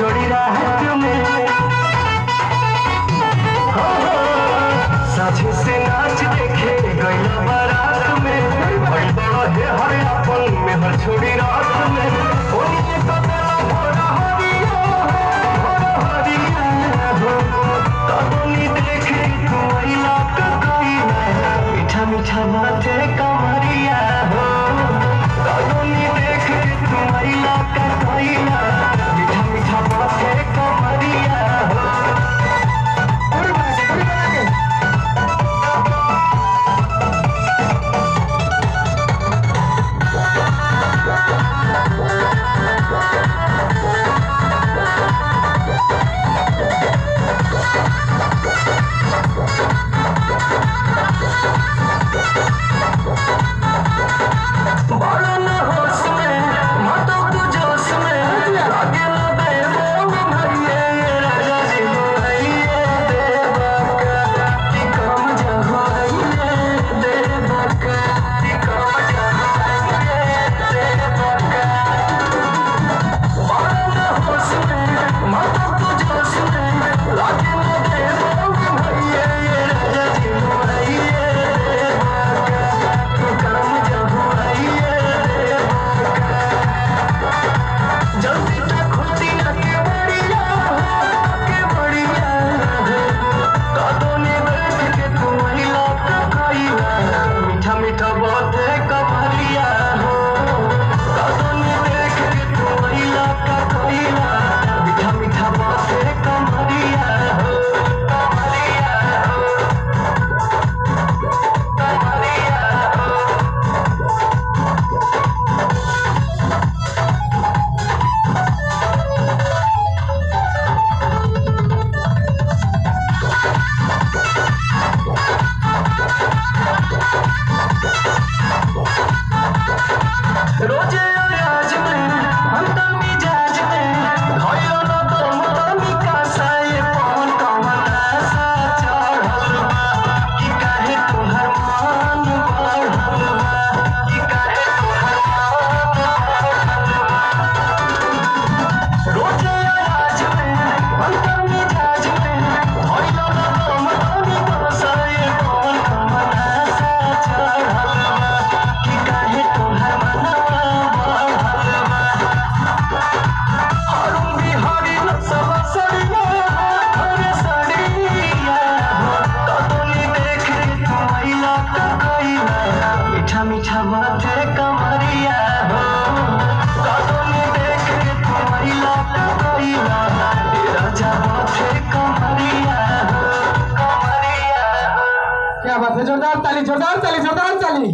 छोड़ी राहत में हो, हो, साझे से जोरदार ताली जोरदार ताली जोरदार ताली